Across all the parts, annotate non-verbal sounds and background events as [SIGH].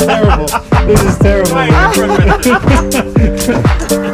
terrible. This is terrible. [LAUGHS]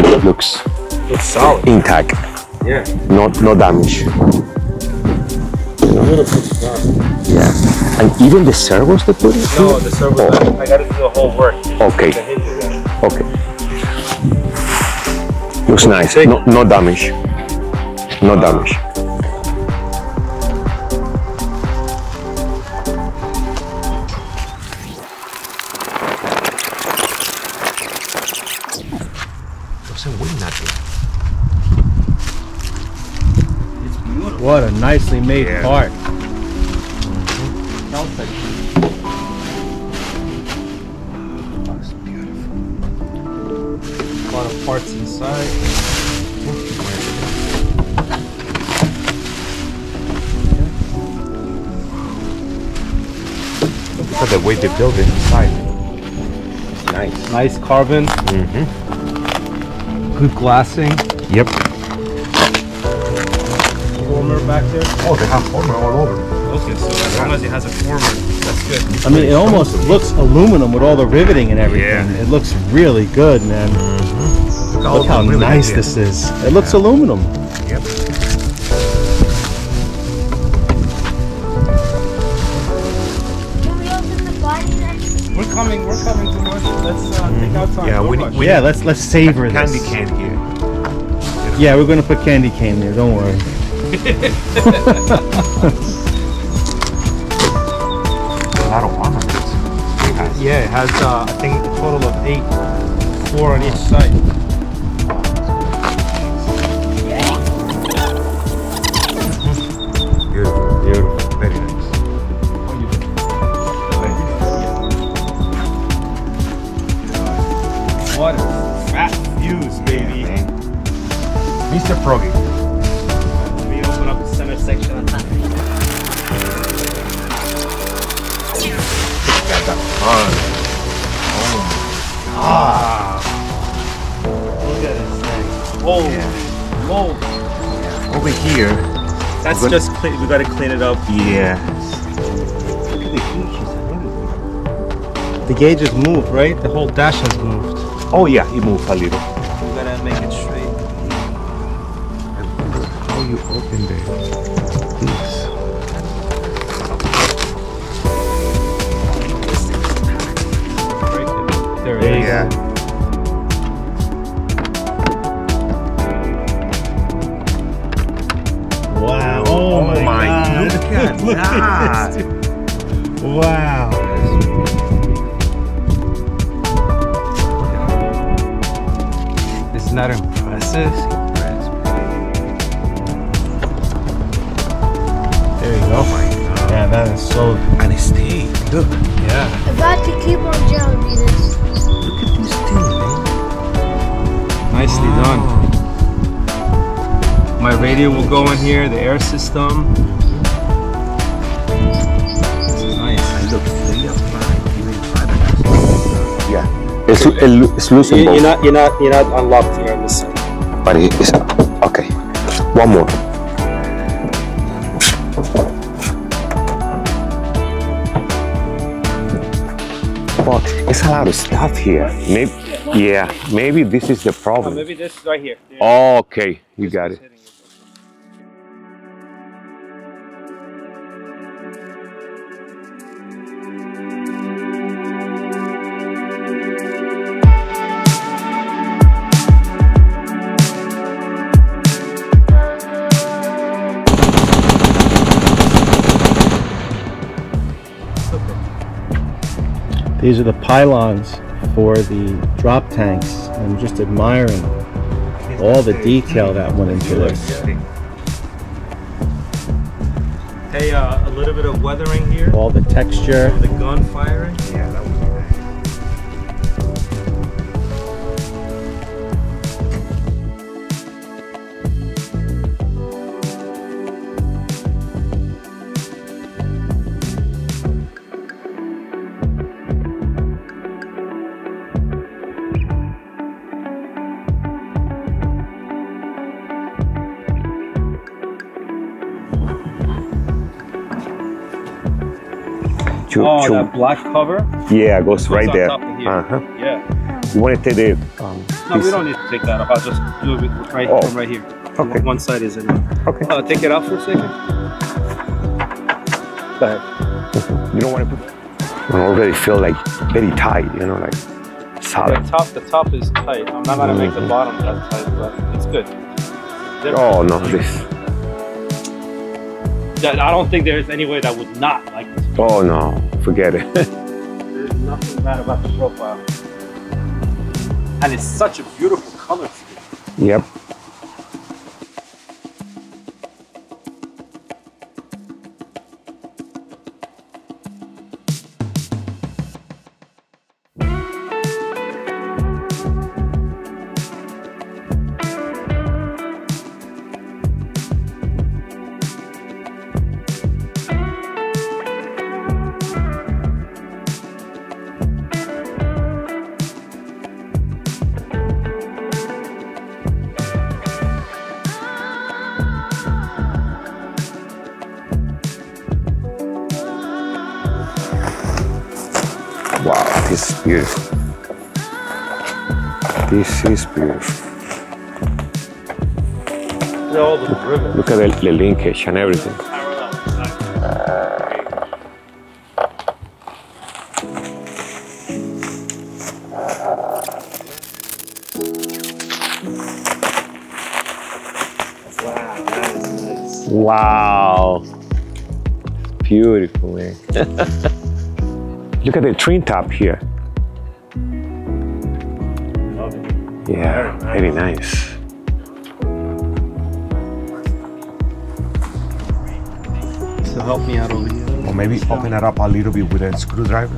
Everything looks It's solid. intact, Yeah. no no damage. Bit. Yeah, and even the servos they put it. No, the servo. I gotta do the whole work. Okay. The hinges are- Okay. Looks nice. No, no damage. No damage. Nicely made Yeah. part. That's beautiful. A lot of parts inside. Look at the way they build it inside. Nice. Nice carbon. Mm-hmm. Good glassing. Yep. Former back there. Oh, they have former all over. Okay, so as long as it has a former, that's good. I mean, it almost looks aluminum with all the riveting and everything. Yeah. It looks really good, man. Look how really nice this is. It looks aluminum. Yep. Can we open the body then? We're coming. We're coming too much. Let's uh, take our time. Yeah, we need- we Yeah, let's let's savor Candy this. cane here. Yeah, we're gonna put candy cane there. Don't worry. [LAUGHS] Yeah, it has uh, I think a total of eight, four on each side. Got that fun. Look at this thing. Oh, mold. Over here. That's Good. just clean. We gotta clean it up. Yeah. The gauge has moved, right? The whole dash has moved. Oh yeah, it moved a little. We gotta make it straight. How you open the this? Look at at this, dude. Wow. Isn't impressive? There you go. Oh my god. Yeah, that is so. And it's steak. Look. Yeah. About to keep on jelly beaters. Look at this thing, man. Nicely done. My radio will go in here, the air system. And a half. Yeah. It's, it's losing You, both. you're not, you're not, you're not unlocked here on this side. But it is okay. One more. Fuck, it's a lot of stuff here. Maybe, yeah, maybe this is the problem. maybe this is right here. Oh, okay, you got it. These are the pylons for the drop tanks. I'm just admiring all the detail that went into this. Hey, uh, a little bit of weathering here. All the texture. The gun firing. Yeah, Chu- Oh, chu- that black cover. yeah, goes right there. top of here. Uh huh. Yeah. You want to take the um, No, we don't need to take that off. I'll just do it with right Oh. from right here. Okay. One side is in. Okay. Uh, take it out for a second. Go ahead. You don't want to put. I already feel like very tight. You know, like solid. The top, the top is tight. I'm not gonna make the Mhm. bottom that tight, but it's good. Oh no, this. that- I don't think there's any way that would not like this. Oh no, forget it. [LAUGHS] There's nothing bad about the profile, and it's such a beautiful color scheme. yep. Is beautiful. This is beautiful. Look at the the, linkage and everything. Wow. Wow. Beautiful, man. [LAUGHS] Look at the trim top here. Yeah, very nice. So help me out over here. Uh, or maybe open it up a little bit with a screwdriver,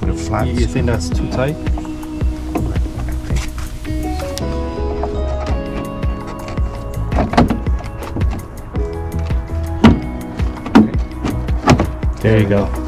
with a flat. You, you think that's too tight? There you go.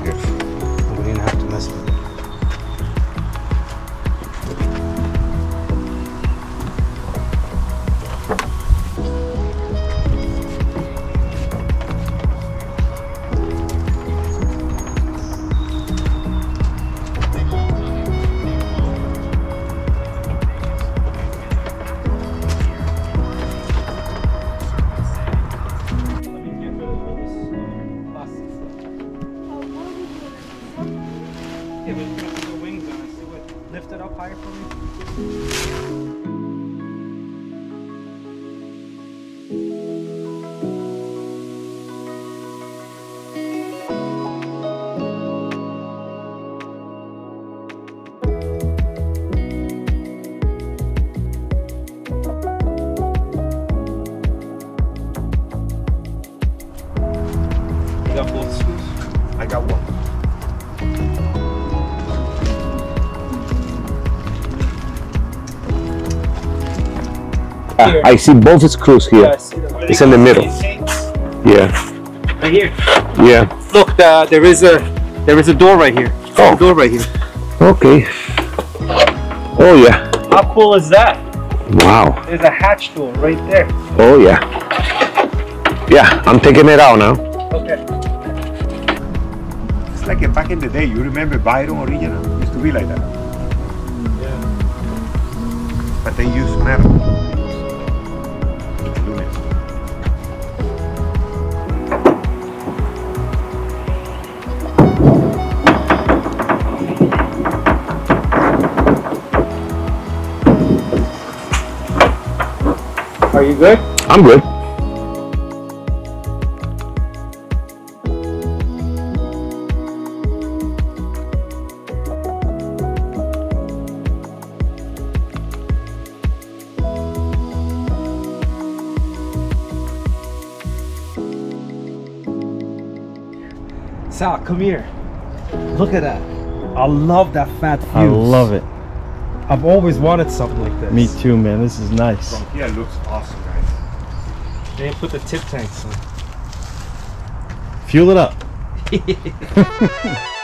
Yeah, but put the wings on it. See? Lift it up higher for me. Ah, I see both screws Yeah, I here. see them. It's in the middle. Yeah, Right here. yeah. Look, uh, there is a there is a door right here. Oh. A door right here. Okay. Oh yeah. How cool is that? Wow. There's a hatch door right there. Oh yeah. Yeah, I'm taking it out now. Okay. It's like back in the day. You remember Byron original? Used to be like that. Yeah. But they used metal. Are you good? I'm good. Sal, come here. Look at that. I love that fat fuse. I love it. I've always wanted something like this. Me too, man. This is nice. From here looks awesome, guys. They put the tip tanks on. Fuel it up. [LAUGHS]